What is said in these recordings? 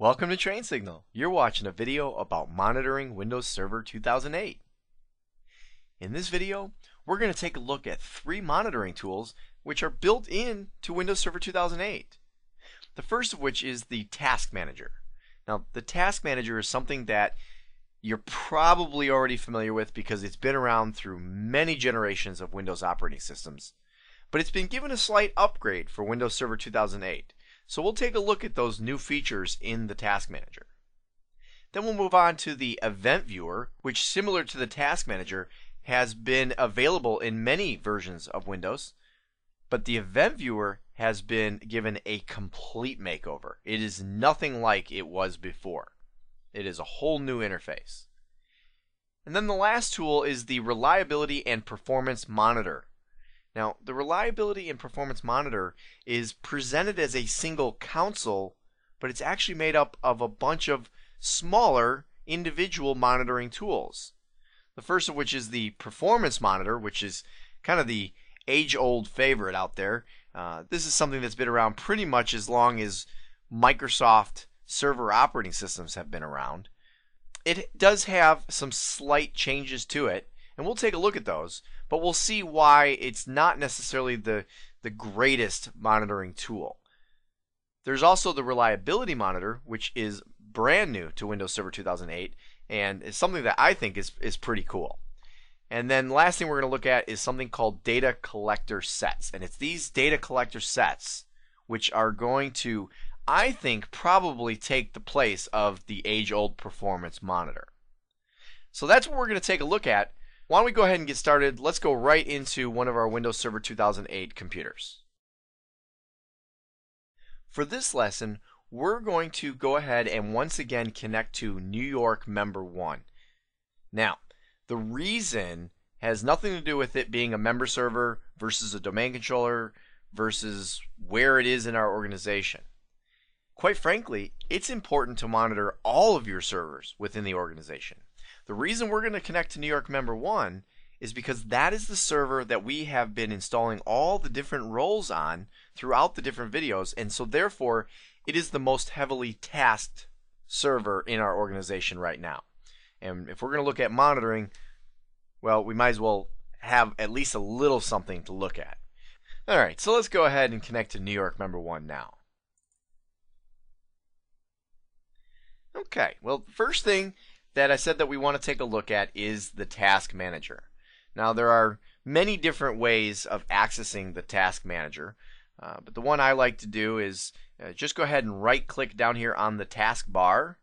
Welcome to Train Signal. You're watching a video about monitoring Windows Server 2008. In this video, we're going to take a look at three monitoring tools which are built in to Windows Server 2008. The first of which is the Task Manager. Now, the Task Manager is something that you're probably already familiar with because it's been around through many generations of Windows operating systems. But it's been given a slight upgrade for Windows Server 2008. So we'll take a look at those new features in the Task Manager. Then we'll move on to the Event Viewer, which similar to the Task Manager has been available in many versions of Windows, but the Event Viewer has been given a complete makeover. It is nothing like it was before. It is a whole new interface. And then the last tool is the Reliability and Performance Monitor. Now, the Reliability and Performance Monitor is presented as a single console, but it's actually made up of a bunch of smaller individual monitoring tools. The first of which is the Performance Monitor, which is kind of the age old favorite out there. Uh, this is something that's been around pretty much as long as Microsoft server operating systems have been around. It does have some slight changes to it, and we'll take a look at those, but we'll see why it's not necessarily the, the greatest monitoring tool. There's also the reliability monitor, which is brand new to Windows Server 2008 and is something that I think is, is pretty cool. And then last thing we're going to look at is something called data collector sets. And it's these data collector sets which are going to, I think, probably take the place of the age old performance monitor. So that's what we're going to take a look at. Why don't we go ahead and get started? Let's go right into one of our Windows Server 2008 computers. For this lesson, we're going to go ahead and once again connect to New York Member 1. Now, the reason has nothing to do with it being a member server versus a domain controller versus where it is in our organization. Quite frankly, it's important to monitor all of your servers within the organization. The reason we're going to connect to New York Member 1 is because that is the server that we have been installing all the different roles on throughout the different videos, and so therefore it is the most heavily tasked server in our organization right now. And if we're going to look at monitoring, well, we might as well have at least a little something to look at. All right, so let's go ahead and connect to New York Member 1 now. Okay, well, first thing that I said that we want to take a look at is the Task Manager. Now, there are many different ways of accessing the Task Manager, uh, but the one I like to do is uh, just go ahead and right click down here on the taskbar,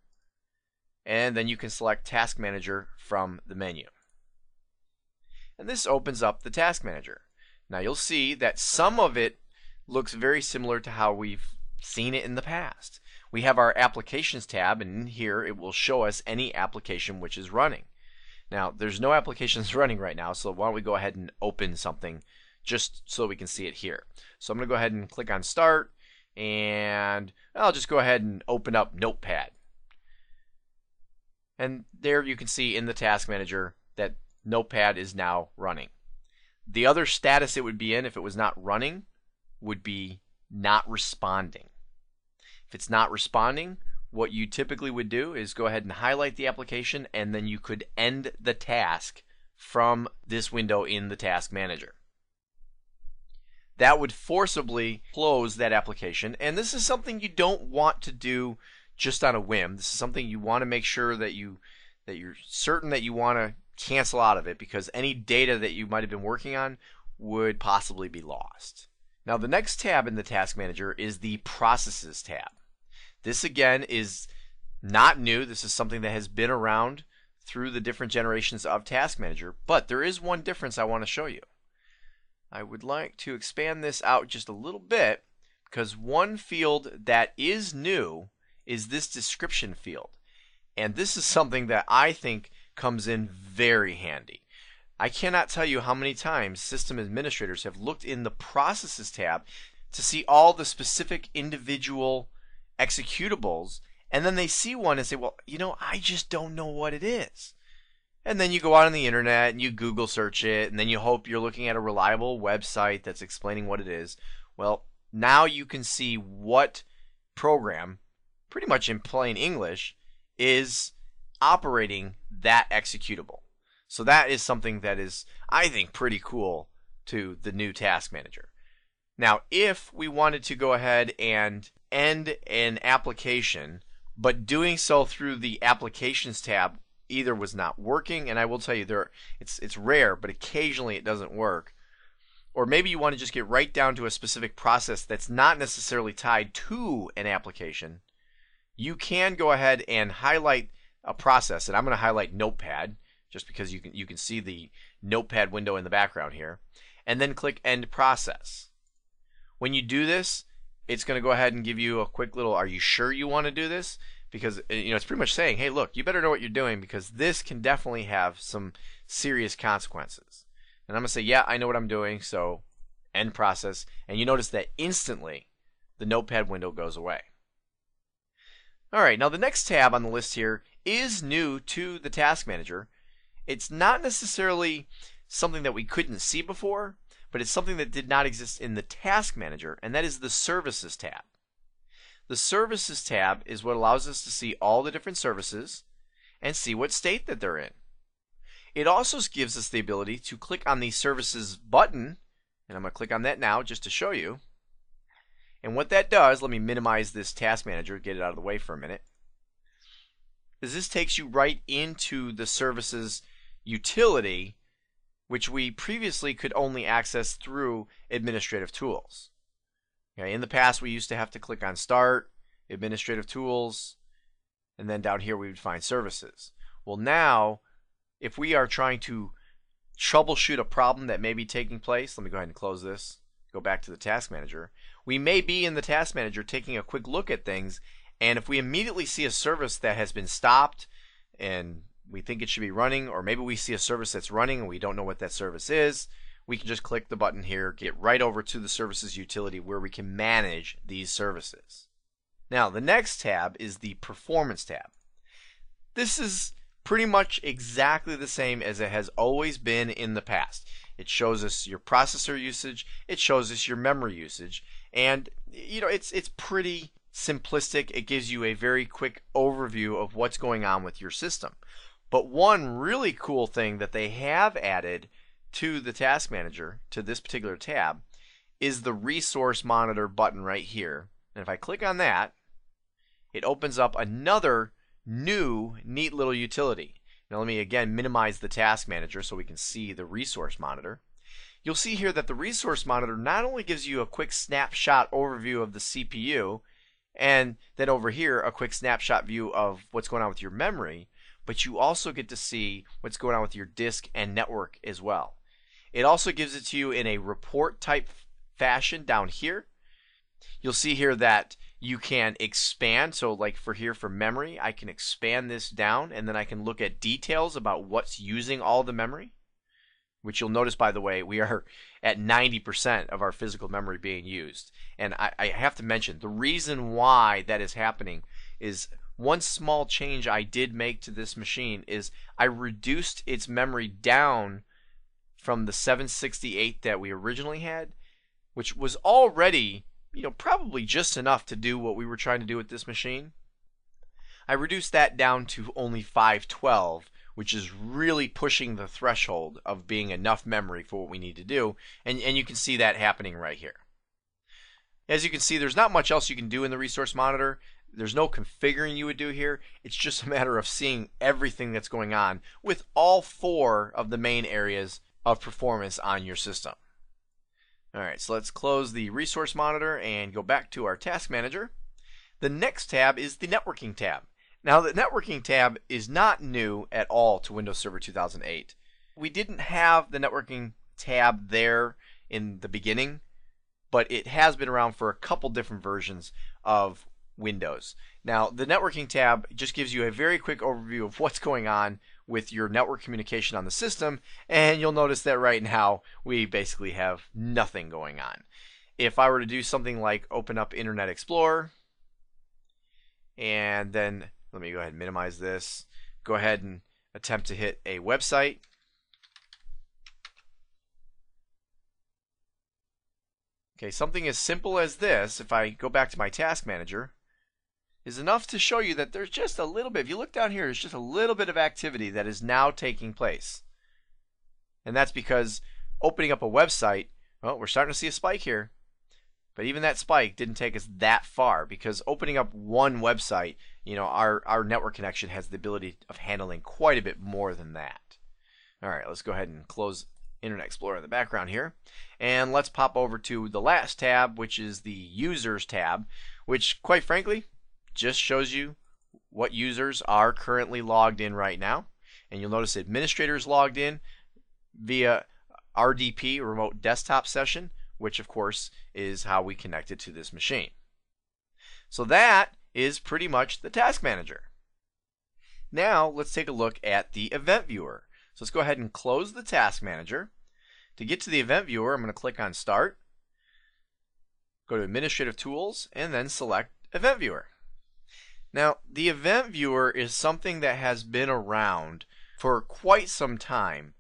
and then you can select Task Manager from the menu. And this opens up the Task Manager. Now, you'll see that some of it looks very similar to how we've seen it in the past. We have our Applications tab, and here it will show us any application which is running. Now, there's no applications running right now, so why don't we go ahead and open something just so we can see it here. So I'm going to go ahead and click on Start, and I'll just go ahead and open up Notepad. And there you can see in the Task Manager that Notepad is now running. The other status it would be in if it was not running would be not responding. If it's not responding, what you typically would do is go ahead and highlight the application and then you could end the task from this window in the Task Manager. That would forcibly close that application, and this is something you don't want to do just on a whim. This is something you want to make sure that you that you're certain that you want to cancel out of it because any data that you might have been working on would possibly be lost. Now the next tab in the Task Manager is the Processes tab. This again is not new. This is something that has been around through the different generations of Task Manager, but there is one difference I want to show you. I would like to expand this out just a little bit because one field that is new is this description field. And this is something that I think comes in very handy. I cannot tell you how many times system administrators have looked in the Processes tab to see all the specific individual executables, and then they see one and say, Well, you know, I just don't know what it is. And then you go out on the internet and you Google search it, and then you hope you're looking at a reliable website that's explaining what it is. Well, now you can see what program pretty much in plain English, is operating that executable. So that is something that is, I think, pretty cool to the new task manager. Now, if we wanted to go ahead and end an application, but doing so through the applications tab either was not working, and I will tell you there it's it's rare, but occasionally it doesn't work. Or maybe you want to just get right down to a specific process that's not necessarily tied to an application. You can go ahead and highlight a process, and I'm going to highlight Notepad just because you can you can see the Notepad window in the background here, and then click End Process. When you do this, it's going to go ahead and give you a quick little are you sure you want to do this? Because uh, you know it's pretty much saying, "Hey, look, you better know what you're doing because this can definitely have some serious consequences." And I'm going to say, "Yeah, I know what I'm doing." So, end process, and you notice that instantly the notepad window goes away. All right, now the next tab on the list here is new to the task manager. It's not necessarily something that we couldn't see before, but it's something that did not exist in the Task Manager, and that is the Services tab. The Services tab is what allows us to see all the different services and see what state that they're in. It also gives us the ability to click on the Services button, and I'm going to click on that now just to show you. And what that does, let me minimize this Task Manager, get it out of the way for a minute, is this takes you right into the Services utility which we previously could only access through administrative tools. Okay, in the past, we used to have to click on Start, Administrative Tools, and then down here we would find Services. Well, now, if we are trying to troubleshoot a problem that may be taking place, let me go ahead and close this, go back to the Task Manager. We may be in the Task Manager taking a quick look at things, and if we immediately see a service that has been stopped and we think it should be running, or maybe we see a service that's running and we don't know what that service is, we can just click the button here, get right over to the services utility where we can manage these services. Now, the next tab is the performance tab. This is pretty much exactly the same as it has always been in the past. It shows us your processor usage, it shows us your memory usage, and you know, it's it's pretty simplistic. It gives you a very quick overview of what's going on with your system. But one really cool thing that they have added to the task manager, to this particular tab, is the resource monitor button right here. And if I click on that, it opens up another new neat little utility. Now let me again minimize the task manager so we can see the resource monitor. You'll see here that the resource monitor not only gives you a quick snapshot overview of the CPU, and then over here a quick snapshot view of what's going on with your memory, but you also get to see what's going on with your disk and network as well. It also gives it to you in a report type fashion down here. You'll see here that you can expand. So like for here for memory, I can expand this down and then I can look at details about what's using all the memory. Which you'll notice, by the way, we are at 90% of our physical memory being used. And I, I have to mention, the reason why that is happening is one small change I did make to this machine is I reduced its memory down from the 768 that we originally had, which was already, you know, probably just enough to do what we were trying to do with this machine. I reduced that down to only 512, which is really pushing the threshold of being enough memory for what we need to do, and, and you can see that happening right here. As you can see, there's not much else you can do in the resource monitor. There's no configuring you would do here. It's just a matter of seeing everything that's going on with all four of the main areas of performance on your system. Alright, so let's close the resource monitor and go back to our task manager. The next tab is the networking tab. Now the networking tab is not new at all to Windows Server 2008. We didn't have the networking tab there in the beginning, but it has been around for a couple different versions of Windows. Now, the networking tab just gives you a very quick overview of what's going on with your network communication on the system, and you'll notice that right now we basically have nothing going on. If I were to do something like open up Internet Explorer, and then let me go ahead and minimize this, go ahead and attempt to hit a website. Okay, something as simple as this, if I go back to my task manager, is enough to show you that there's just a little bit, if you look down here, there's just a little bit of activity that is now taking place. And that's because opening up a website, well, we're starting to see a spike here. But even that spike didn't take us that far because opening up one website, you know, our, our network connection has the ability of handling quite a bit more than that. All right, let's go ahead and close Internet Explorer in the background here. And let's pop over to the last tab, which is the Users tab, which, quite frankly, just shows you what users are currently logged in right now. And you'll notice administrators logged in via RDP, remote desktop session, which of course is how we connected to this machine. So that is pretty much the task manager. Now let's take a look at the event viewer. So let's go ahead and close the task manager. To get to the event viewer, I'm going to click on start, go to administrative tools, and then select event viewer. Now, the event viewer is something that has been around for quite some time,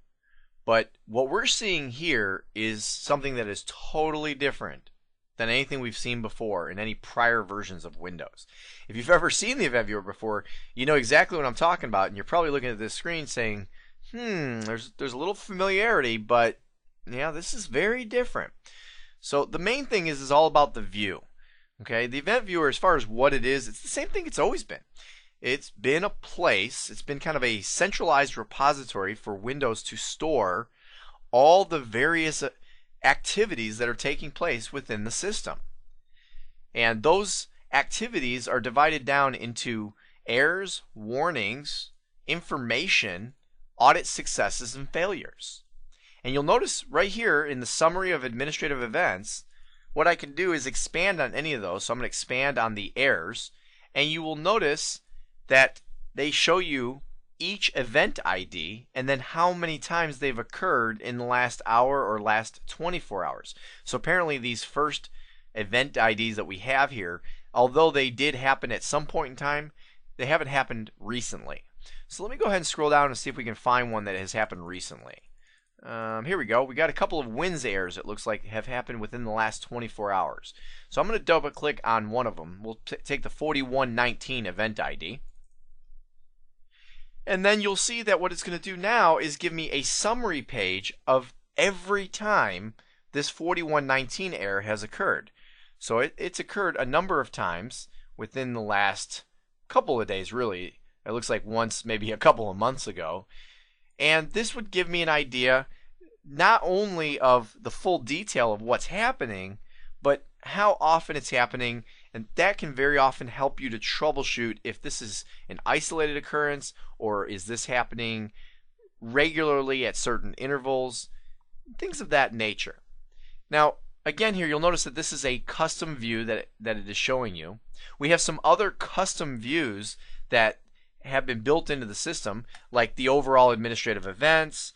but what we're seeing here is something that is totally different than anything we've seen before in any prior versions of Windows. If you've ever seen the event viewer before, you know exactly what I'm talking about, and you're probably looking at this screen saying, hmm, there's, there's a little familiarity, but yeah, this is very different. So the main thing is, is all about the view. Okay, the event viewer, as far as what it is, it's the same thing it's always been. It's been a place, it's been kind of a centralized repository for Windows to store all the various uh, activities that are taking place within the system. And those activities are divided down into errors, warnings, information, audit successes, and failures. And you'll notice right here in the summary of administrative events what I can do is expand on any of those. So I'm going to expand on the errors, and you will notice that they show you each event ID and then how many times they've occurred in the last hour or last 24 hours. So apparently these first event IDs that we have here, although they did happen at some point in time, they haven't happened recently. So let me go ahead and scroll down and see if we can find one that has happened recently. Um, here we go. We got a couple of WINS errors it looks like have happened within the last 24 hours. So I'm going to double click on one of them. We'll take the 4119 event ID. And then you'll see that what it's going to do now is give me a summary page of every time this 4119 error has occurred. So it, it's occurred a number of times within the last couple of days, really. It looks like once, maybe a couple of months ago. And this would give me an idea not only of the full detail of what's happening, but how often it's happening. And that can very often help you to troubleshoot if this is an isolated occurrence or is this happening regularly at certain intervals, things of that nature. Now, again here you'll notice that this is a custom view that, that it is showing you. We have some other custom views that have been built into the system, like the overall administrative events,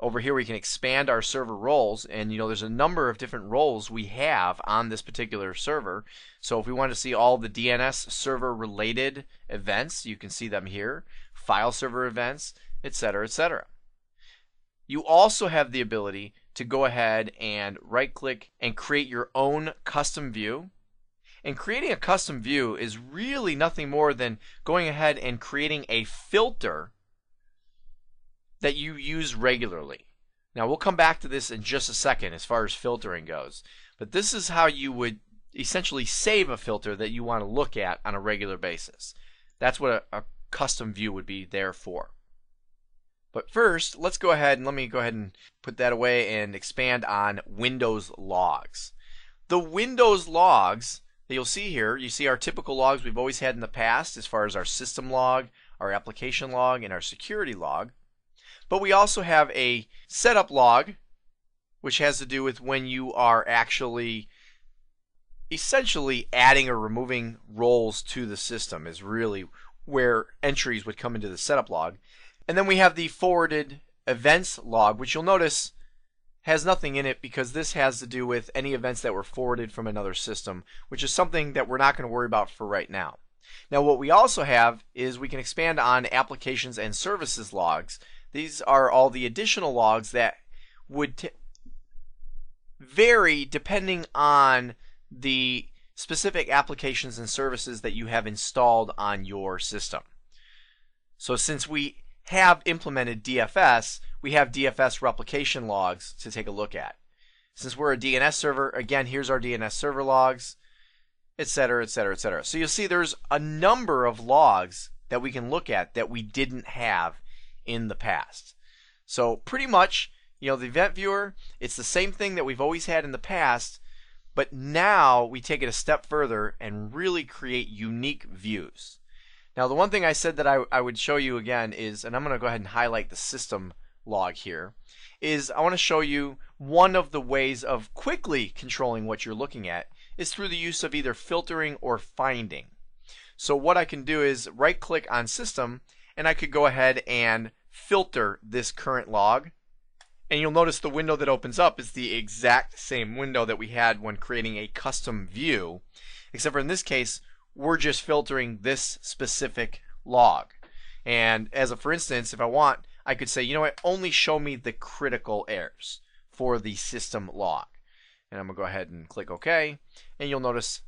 over here we can expand our server roles and you know there's a number of different roles we have on this particular server. So if we want to see all the DNS server related events you can see them here file server events etc etc you also have the ability to go ahead and right click and create your own custom view and creating a custom view is really nothing more than going ahead and creating a filter that you use regularly. Now we'll come back to this in just a second as far as filtering goes. But this is how you would essentially save a filter that you want to look at on a regular basis. That's what a, a custom view would be there for. But first, let's go ahead and let me go ahead and put that away and expand on Windows logs. The Windows logs you'll see here, you see our typical logs we've always had in the past as far as our system log, our application log, and our security log. But we also have a setup log, which has to do with when you are actually essentially adding or removing roles to the system is really where entries would come into the setup log. And then we have the forwarded events log, which you'll notice has nothing in it because this has to do with any events that were forwarded from another system, which is something that we're not going to worry about for right now. Now, what we also have is we can expand on applications and services logs, these are all the additional logs that would vary depending on the specific applications and services that you have installed on your system. So since we have implemented DFS, we have DFS replication logs to take a look at. Since we're a DNS server, again, here's our DNS server logs, etc., etc., etc. So you'll see there's a number of logs that we can look at that we didn't have in the past. So pretty much, you know, the event viewer, it's the same thing that we've always had in the past, but now we take it a step further and really create unique views. Now, the one thing I said that I, I would show you again is, and I'm going to go ahead and highlight the system log here, is I want to show you one of the ways of quickly controlling what you're looking at is through the use of either filtering or finding. So what I can do is right click on system and I could go ahead and filter this current log and you'll notice the window that opens up is the exact same window that we had when creating a custom view, except for in this case, we're just filtering this specific log. And as a for instance, if I want, I could say, you know what, only show me the critical errors for the system log. And I'm going to go ahead and click OK. And you'll notice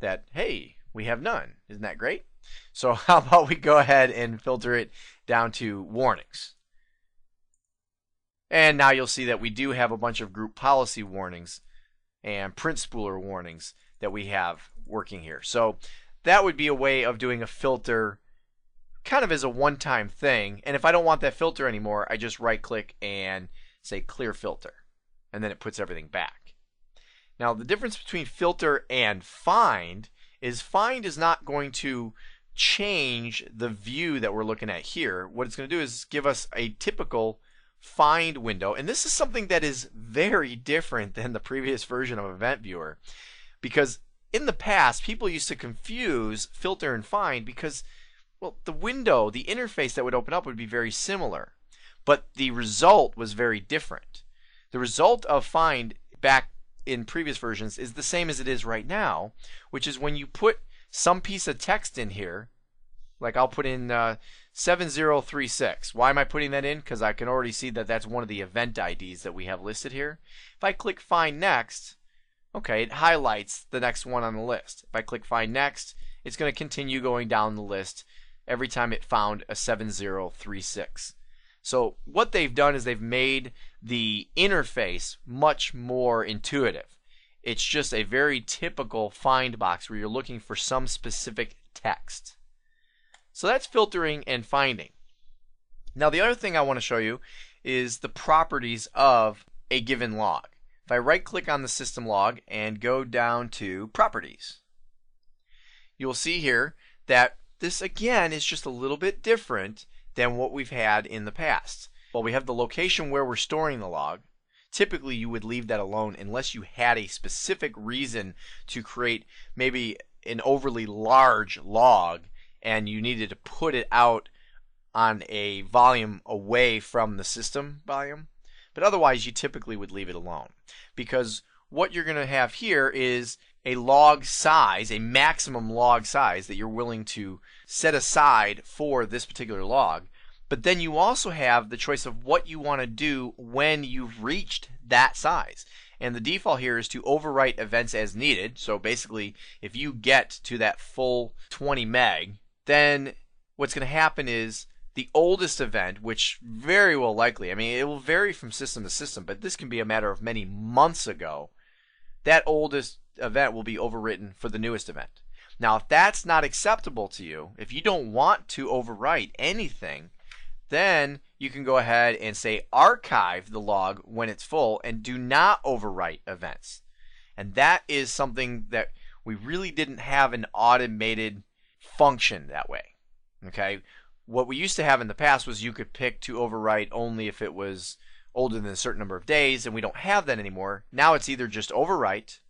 that, hey, we have none. Isn't that great? So how about we go ahead and filter it down to warnings. And now you'll see that we do have a bunch of group policy warnings and print spooler warnings that we have working here. So that would be a way of doing a filter kind of as a one-time thing. And if I don't want that filter anymore, I just right click and say clear filter. And then it puts everything back. Now the difference between filter and find is find is not going to change the view that we're looking at here. What it's going to do is give us a typical find window. And this is something that is very different than the previous version of Event Viewer because in the past people used to confuse filter and find because well the window, the interface that would open up would be very similar, but the result was very different. The result of find back in previous versions is the same as it is right now, which is when you put some piece of text in here, like I'll put in uh, 7036. Why am I putting that in? Because I can already see that that's one of the event IDs that we have listed here. If I click Find Next, okay, it highlights the next one on the list. If I click Find Next, it's going to continue going down the list every time it found a 7036. So what they've done is they've made the interface much more intuitive. It's just a very typical find box where you're looking for some specific text. So that's filtering and finding. Now the other thing I want to show you is the properties of a given log. If I right click on the system log and go down to properties, you'll see here that this again is just a little bit different than what we've had in the past. Well, we have the location where we're storing the log. Typically, you would leave that alone unless you had a specific reason to create maybe an overly large log and you needed to put it out on a volume away from the system volume. But otherwise, you typically would leave it alone because what you're going to have here is a log size, a maximum log size that you're willing to set aside for this particular log. But then you also have the choice of what you want to do when you've reached that size. And the default here is to overwrite events as needed. So basically, if you get to that full 20 meg, then what's going to happen is the oldest event, which very well likely, I mean, it will vary from system to system, but this can be a matter of many months ago, that oldest event will be overwritten for the newest event. Now, if that's not acceptable to you, if you don't want to overwrite anything, then you can go ahead and say archive the log when it's full and do not overwrite events. And that is something that we really didn't have an automated function that way. Okay? What we used to have in the past was you could pick to overwrite only if it was older than a certain number of days, and we don't have that anymore. Now it's either just overwrite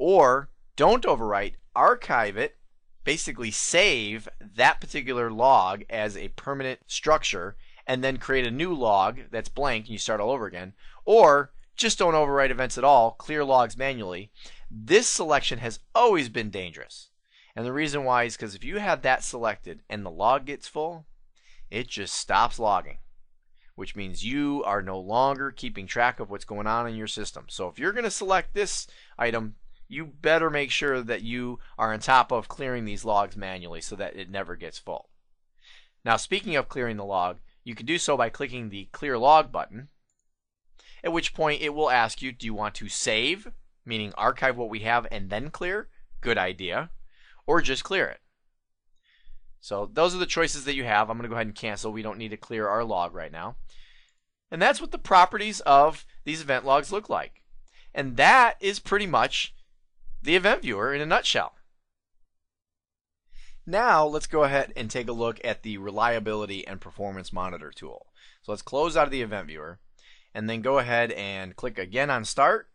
or don't overwrite, archive it, basically save that particular log as a permanent structure, and then create a new log that's blank and you start all over again. Or just don't overwrite events at all, clear logs manually. This selection has always been dangerous. And the reason why is because if you have that selected and the log gets full, it just stops logging, which means you are no longer keeping track of what's going on in your system. So if you're going to select this item, you better make sure that you are on top of clearing these logs manually so that it never gets full. Now, speaking of clearing the log, you can do so by clicking the Clear Log button, at which point it will ask you, do you want to save, meaning archive what we have and then clear? Good idea. Or just clear it. So those are the choices that you have. I'm going to go ahead and cancel. We don't need to clear our log right now. And that's what the properties of these event logs look like. And that is pretty much the event viewer in a nutshell. Now let's go ahead and take a look at the reliability and performance monitor tool. So let's close out of the event viewer and then go ahead and click again on start,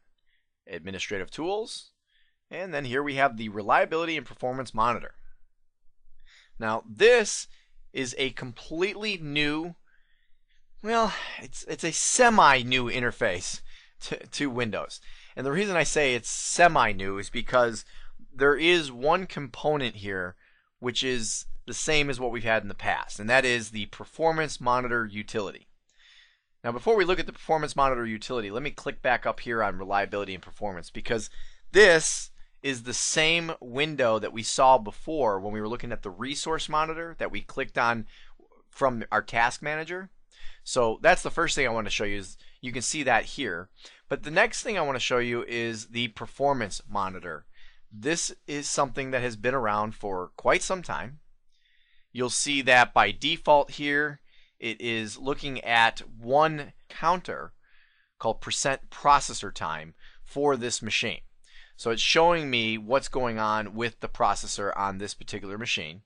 administrative tools, and then here we have the reliability and performance monitor. Now this is a completely new, well, it's, it's a semi-new interface to, to Windows. And the reason I say it's semi-new is because there is one component here which is the same as what we've had in the past, and that is the Performance Monitor utility. Now before we look at the Performance Monitor utility, let me click back up here on Reliability and Performance because this is the same window that we saw before when we were looking at the Resource Monitor that we clicked on from our Task Manager. So that's the first thing I want to show you is you can see that here. But the next thing I want to show you is the Performance Monitor. This is something that has been around for quite some time. You'll see that by default here, it is looking at one counter called percent processor time for this machine. So it's showing me what's going on with the processor on this particular machine.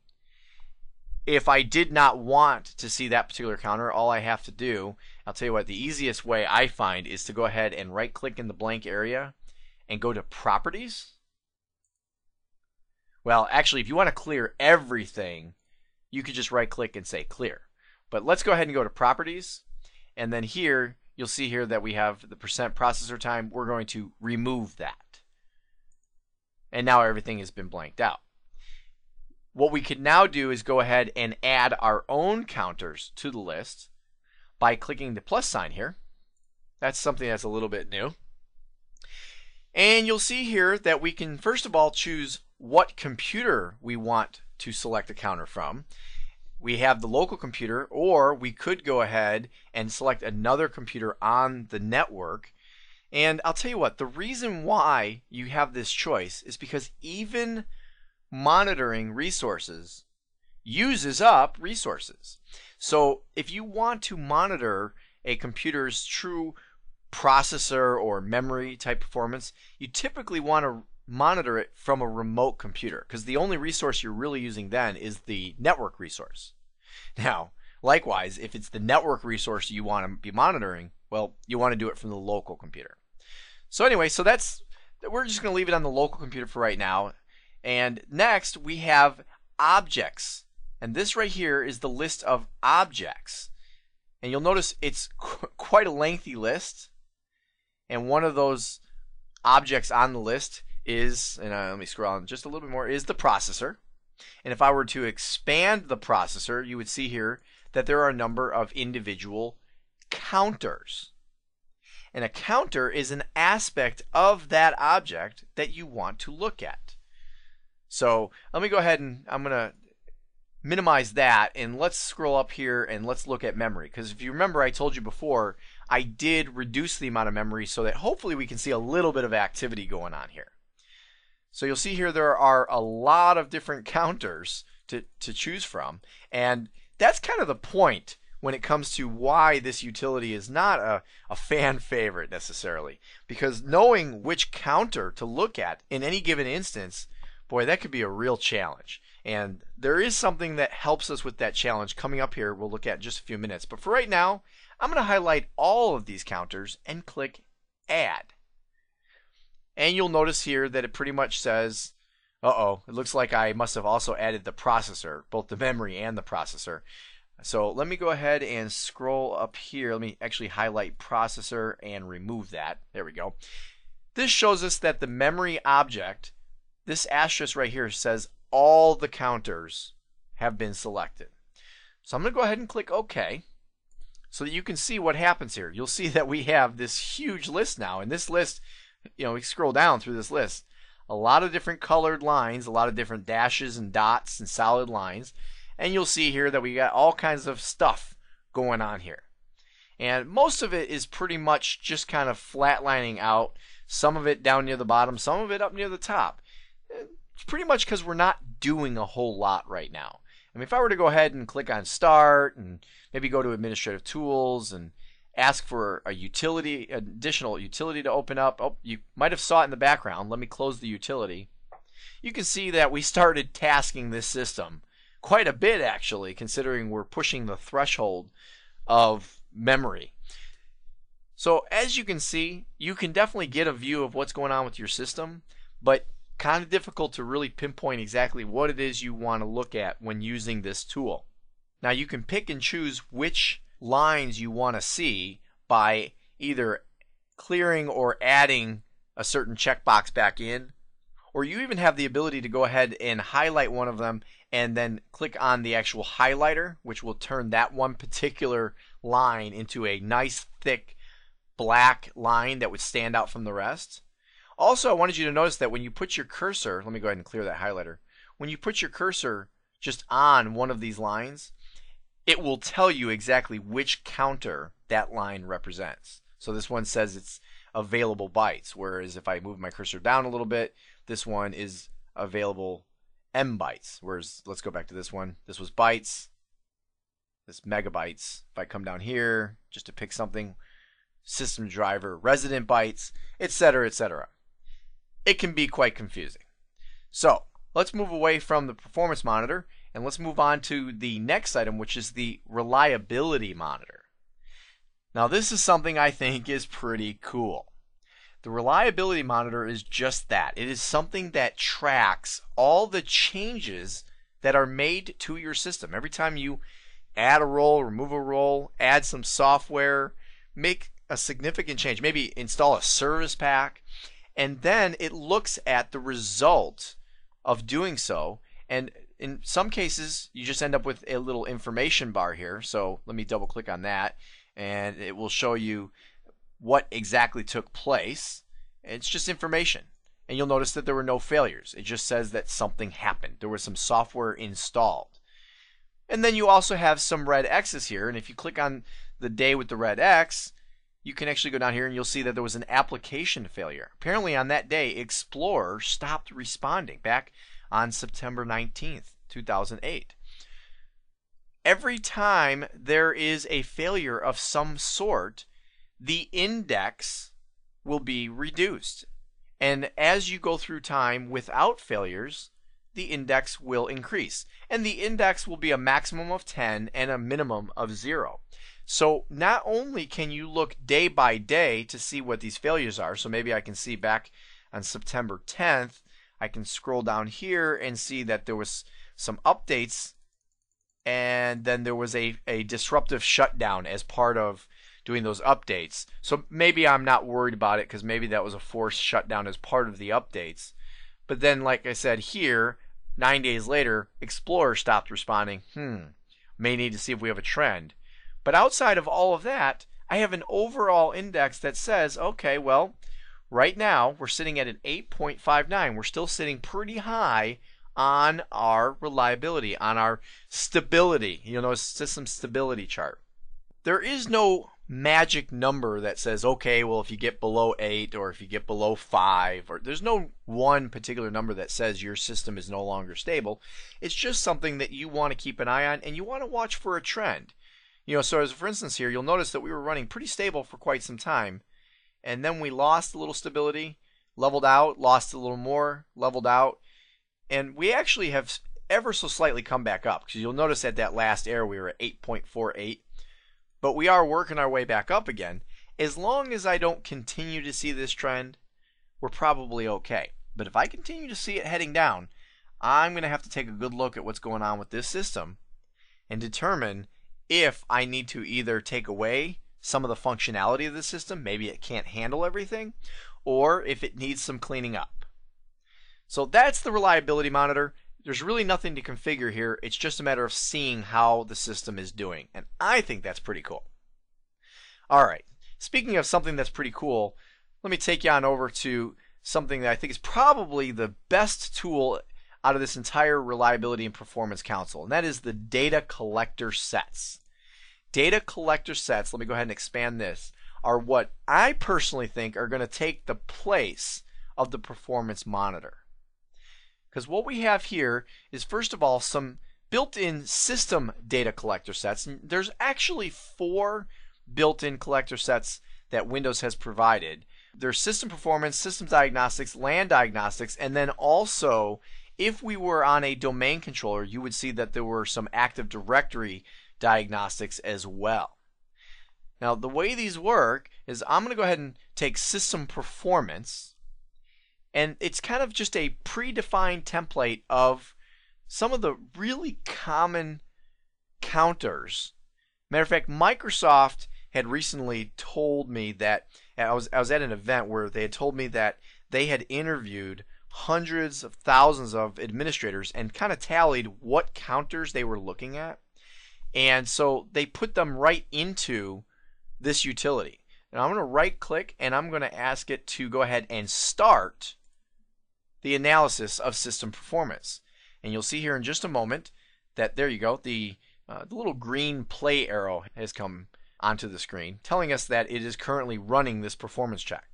If I did not want to see that particular counter, all I have to do, I'll tell you what, the easiest way I find is to go ahead and right click in the blank area and go to properties well, actually, if you want to clear everything, you could just right click and say clear. But let's go ahead and go to properties. And then here, you'll see here that we have the percent processor time. We're going to remove that. And now everything has been blanked out. What we can now do is go ahead and add our own counters to the list by clicking the plus sign here. That's something that's a little bit new. And you'll see here that we can first of all choose what computer we want to select a counter from. We have the local computer, or we could go ahead and select another computer on the network. And I'll tell you what, the reason why you have this choice is because even monitoring resources uses up resources. So if you want to monitor a computer's true processor or memory type performance, you typically want to monitor it from a remote computer because the only resource you're really using then is the network resource. Now, likewise, if it's the network resource you want to be monitoring, well, you want to do it from the local computer. So anyway, so that's we're just going to leave it on the local computer for right now. And next, we have objects. And this right here is the list of objects. And you'll notice it's qu quite a lengthy list. And one of those objects on the list is, and uh, let me scroll on just a little bit more, is the processor. And if I were to expand the processor, you would see here that there are a number of individual counters. And a counter is an aspect of that object that you want to look at. So let me go ahead and I'm going to minimize that and let's scroll up here and let's look at memory. Because if you remember, I told you before, I did reduce the amount of memory so that hopefully we can see a little bit of activity going on here. So you'll see here there are a lot of different counters to, to choose from. And that's kind of the point when it comes to why this utility is not a, a fan favorite necessarily. Because knowing which counter to look at in any given instance, boy, that could be a real challenge. And there is something that helps us with that challenge coming up here. We'll look at in just a few minutes. But for right now, I'm going to highlight all of these counters and click Add. And you'll notice here that it pretty much says, uh-oh, it looks like I must have also added the processor, both the memory and the processor. So let me go ahead and scroll up here. Let me actually highlight processor and remove that. There we go. This shows us that the memory object, this asterisk right here says all the counters have been selected. So I'm going to go ahead and click OK so that you can see what happens here. You'll see that we have this huge list now, and this list you know, we scroll down through this list, a lot of different colored lines, a lot of different dashes and dots and solid lines. And you'll see here that we got all kinds of stuff going on here. And most of it is pretty much just kind of flatlining out, some of it down near the bottom, some of it up near the top. It's pretty much because we're not doing a whole lot right now. I mean, if I were to go ahead and click on Start and maybe go to Administrative Tools and ask for a utility, additional utility to open up. Oh, you might have saw it in the background. Let me close the utility. You can see that we started tasking this system quite a bit actually, considering we're pushing the threshold of memory. So as you can see, you can definitely get a view of what's going on with your system, but kind of difficult to really pinpoint exactly what it is you want to look at when using this tool. Now you can pick and choose which lines you want to see by either clearing or adding a certain checkbox back in, or you even have the ability to go ahead and highlight one of them and then click on the actual highlighter, which will turn that one particular line into a nice thick black line that would stand out from the rest. Also, I wanted you to notice that when you put your cursor, let me go ahead and clear that highlighter. When you put your cursor just on one of these lines, it will tell you exactly which counter that line represents. So this one says it's available bytes, whereas if I move my cursor down a little bit, this one is available M bytes. Whereas let's go back to this one. This was bytes. This megabytes. If I come down here just to pick something, system driver, resident bytes, etc., etc. It can be quite confusing. So let's move away from the performance monitor and let's move on to the next item, which is the reliability monitor. Now, this is something I think is pretty cool. The reliability monitor is just that. It is something that tracks all the changes that are made to your system. Every time you add a role, remove a role, add some software, make a significant change, maybe install a service pack, and then it looks at the result of doing so and in some cases, you just end up with a little information bar here. So let me double click on that and it will show you what exactly took place. It's just information. And you'll notice that there were no failures. It just says that something happened. There was some software installed. And then you also have some red X's here. And if you click on the day with the red X, you can actually go down here and you'll see that there was an application failure. Apparently on that day, Explorer stopped responding. Back on September 19th, 2008. Every time there is a failure of some sort, the index will be reduced. And as you go through time without failures, the index will increase. And the index will be a maximum of 10 and a minimum of 0. So not only can you look day by day to see what these failures are, so maybe I can see back on September 10th, I can scroll down here and see that there was some updates and then there was a, a disruptive shutdown as part of doing those updates. So maybe I'm not worried about it because maybe that was a forced shutdown as part of the updates. But then, like I said here, nine days later, Explorer stopped responding. Hmm, may need to see if we have a trend. But outside of all of that, I have an overall index that says, okay, well, Right now, we're sitting at an 8.59. We're still sitting pretty high on our reliability, on our stability, you know, system stability chart. There is no magic number that says, okay, well, if you get below 8 or if you get below 5, or there's no one particular number that says your system is no longer stable. It's just something that you want to keep an eye on and you want to watch for a trend. You know, so as for instance here, you'll notice that we were running pretty stable for quite some time and then we lost a little stability, leveled out, lost a little more, leveled out, and we actually have ever so slightly come back up because you'll notice at that last error we were at 8.48, but we are working our way back up again. As long as I don't continue to see this trend, we're probably okay. But if I continue to see it heading down, I'm going to have to take a good look at what's going on with this system and determine if I need to either take away some of the functionality of the system, maybe it can't handle everything, or if it needs some cleaning up. So that's the reliability monitor. There's really nothing to configure here. It's just a matter of seeing how the system is doing. And I think that's pretty cool. All right. Speaking of something that's pretty cool, let me take you on over to something that I think is probably the best tool out of this entire reliability and performance console, and that is the data collector sets. Data collector sets, let me go ahead and expand this, are what I personally think are going to take the place of the performance monitor. Because what we have here is, first of all, some built in system data collector sets. And there's actually four built in collector sets that Windows has provided. There's system performance, system diagnostics, LAN diagnostics, and then also if we were on a domain controller, you would see that there were some Active Directory diagnostics as well. Now, the way these work is I'm going to go ahead and take system performance, and it's kind of just a predefined template of some of the really common counters. Matter of fact, Microsoft had recently told me that I was I was at an event where they had told me that they had interviewed hundreds of thousands of administrators and kind of tallied what counters they were looking at. And so they put them right into this utility. And I'm going to right click and I'm going to ask it to go ahead and start the analysis of system performance. And you'll see here in just a moment that there you go, the, uh, the little green play arrow has come onto the screen telling us that it is currently running this performance check.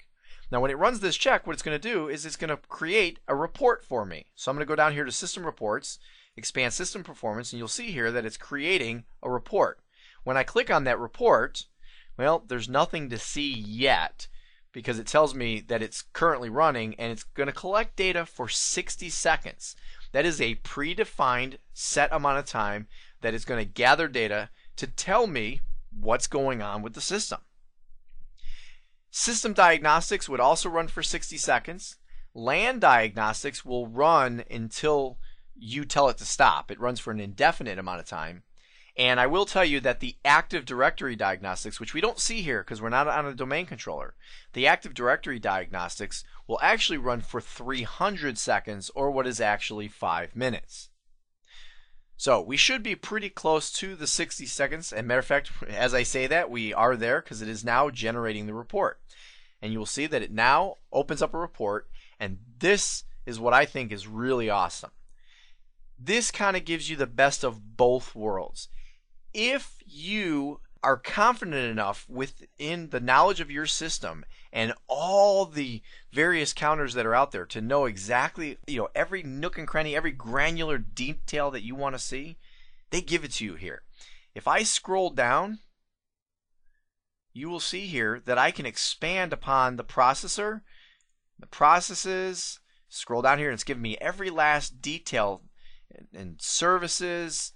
Now when it runs this check, what it's going to do is it's going to create a report for me. So I'm going to go down here to System Reports, expand System Performance, and you'll see here that it's creating a report. When I click on that report, well, there's nothing to see yet because it tells me that it's currently running and it's going to collect data for 60 seconds. That is a predefined set amount of time that it's going to gather data to tell me what's going on with the system. System diagnostics would also run for 60 seconds. LAN diagnostics will run until you tell it to stop. It runs for an indefinite amount of time. And I will tell you that the Active Directory diagnostics, which we don't see here because we're not on a domain controller, the Active Directory diagnostics will actually run for 300 seconds or what is actually 5 minutes. So we should be pretty close to the 60 seconds. And matter of fact, as I say that, we are there because it is now generating the report. And you will see that it now opens up a report. And this is what I think is really awesome. This kind of gives you the best of both worlds if you are confident enough within the knowledge of your system and all the various counters that are out there to know exactly, you know, every nook and cranny, every granular detail that you want to see, they give it to you here. If I scroll down, you will see here that I can expand upon the processor, the processes, scroll down here and it's giving me every last detail and services,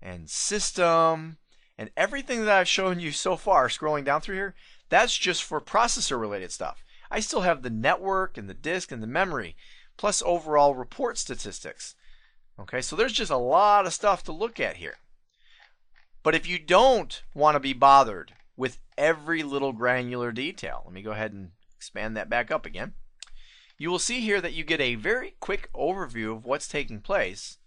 and system and everything that I've shown you so far scrolling down through here, that's just for processor related stuff. I still have the network and the disk and the memory, plus overall report statistics. Okay, so there's just a lot of stuff to look at here. But if you don't want to be bothered with every little granular detail, let me go ahead and expand that back up again. You will see here that you get a very quick overview of what's taking place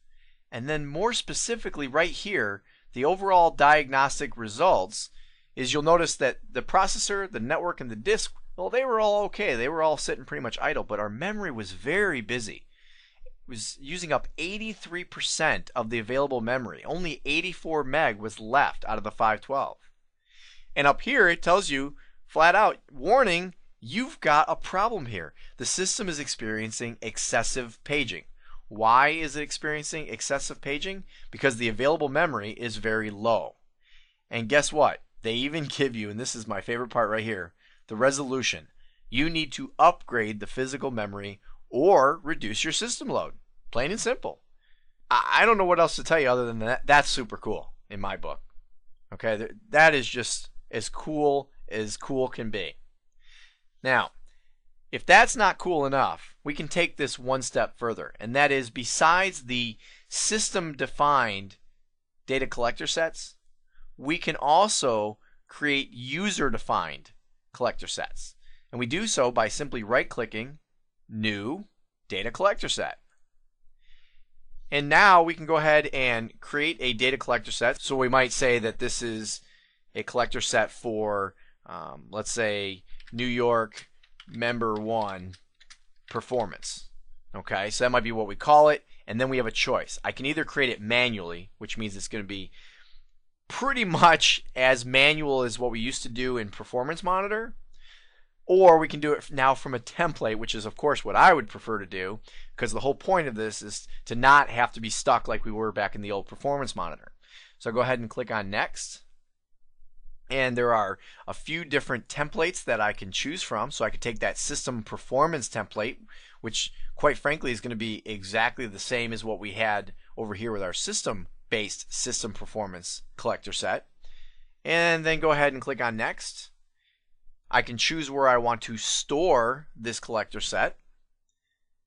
and then more specifically right here, the overall diagnostic results is you'll notice that the processor, the network, and the disk, well, they were all okay. They were all sitting pretty much idle, but our memory was very busy. It was using up 83% of the available memory. Only 84 meg was left out of the 512. And up here, it tells you flat out, warning, you've got a problem here. The system is experiencing excessive paging. Why is it experiencing excessive paging? Because the available memory is very low. And guess what? They even give you, and this is my favorite part right here, the resolution. You need to upgrade the physical memory or reduce your system load. Plain and simple. I don't know what else to tell you other than that. That's super cool in my book. Okay, that is just as cool as cool can be. Now, if that's not cool enough, we can take this one step further, and that is besides the system defined data collector sets, we can also create user defined collector sets. And we do so by simply right clicking New Data Collector Set. And now we can go ahead and create a data collector set. So we might say that this is a collector set for, um, let's say, New York member one performance. Okay, so that might be what we call it, and then we have a choice. I can either create it manually, which means it's going to be pretty much as manual as what we used to do in Performance Monitor, or we can do it now from a template, which is, of course, what I would prefer to do, because the whole point of this is to not have to be stuck like we were back in the old Performance Monitor. So go ahead and click on Next. And there are a few different templates that I can choose from. So I could take that system performance template, which quite frankly is going to be exactly the same as what we had over here with our system based system performance collector set. And then go ahead and click on next. I can choose where I want to store this collector set.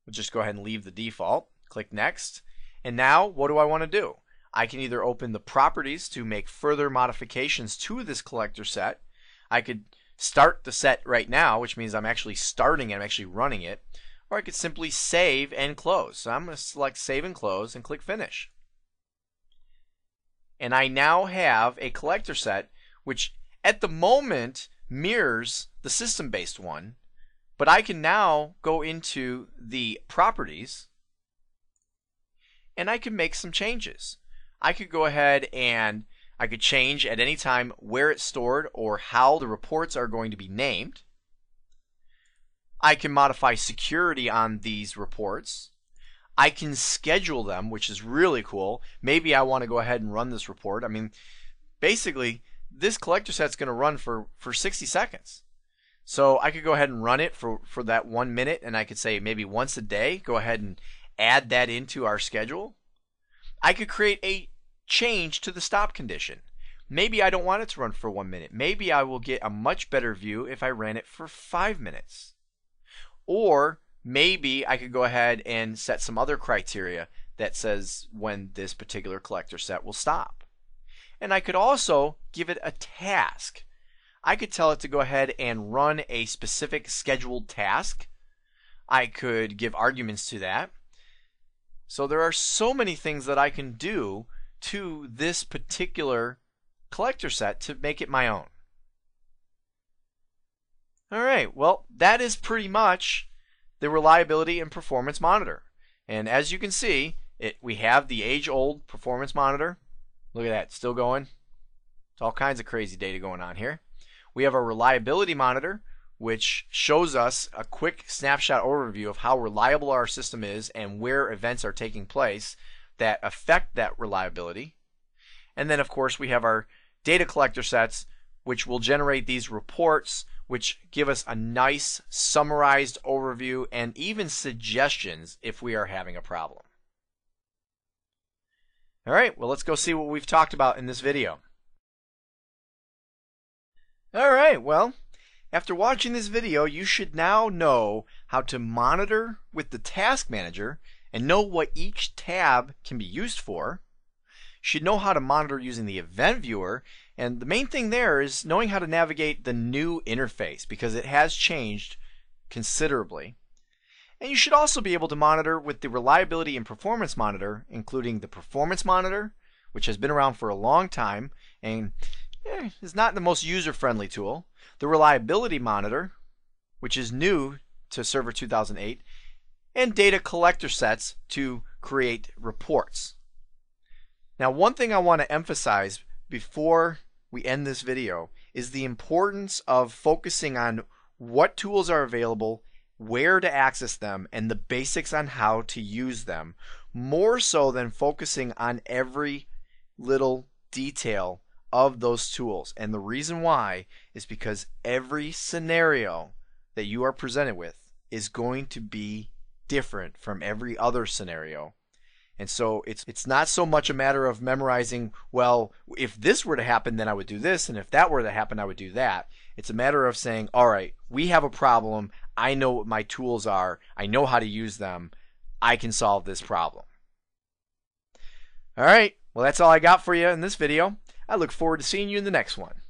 We'll just go ahead and leave the default. Click next. And now what do I want to do? I can either open the properties to make further modifications to this collector set. I could start the set right now, which means I'm actually starting it, I'm actually running it. Or I could simply save and close. So I'm going to select save and close and click finish. And I now have a collector set which at the moment mirrors the system based one. But I can now go into the properties and I can make some changes. I could go ahead and I could change at any time where it's stored or how the reports are going to be named. I can modify security on these reports. I can schedule them, which is really cool. Maybe I want to go ahead and run this report. I mean, basically, this collector set's going to run for, for 60 seconds. So I could go ahead and run it for, for that one minute, and I could say maybe once a day, go ahead and add that into our schedule. I could create a change to the stop condition. Maybe I don't want it to run for one minute. Maybe I will get a much better view if I ran it for five minutes. Or maybe I could go ahead and set some other criteria that says when this particular collector set will stop. And I could also give it a task. I could tell it to go ahead and run a specific scheduled task. I could give arguments to that. So there are so many things that I can do to this particular collector set to make it my own. Alright, well, that is pretty much the reliability and performance monitor. And as you can see, it we have the age-old performance monitor. Look at that, still going. It's all kinds of crazy data going on here. We have our reliability monitor, which shows us a quick snapshot overview of how reliable our system is and where events are taking place that affect that reliability. And then, of course, we have our data collector sets, which will generate these reports, which give us a nice summarized overview and even suggestions if we are having a problem. All right, well, let's go see what we've talked about in this video. All right, well, after watching this video, you should now know how to monitor with the Task Manager and know what each tab can be used for. Should know how to monitor using the Event Viewer, and the main thing there is knowing how to navigate the new interface because it has changed considerably. And you should also be able to monitor with the Reliability and Performance Monitor, including the Performance Monitor, which has been around for a long time and eh, is not the most user-friendly tool, the Reliability Monitor, which is new to Server 2008, and data collector sets to create reports. Now, one thing I want to emphasize before we end this video is the importance of focusing on what tools are available, where to access them, and the basics on how to use them, more so than focusing on every little detail of those tools. And the reason why is because every scenario that you are presented with is going to be different from every other scenario. And so it's it's not so much a matter of memorizing, well, if this were to happen then I would do this and if that were to happen I would do that. It's a matter of saying, all right, we have a problem. I know what my tools are. I know how to use them. I can solve this problem. All right. Well, that's all I got for you in this video. I look forward to seeing you in the next one.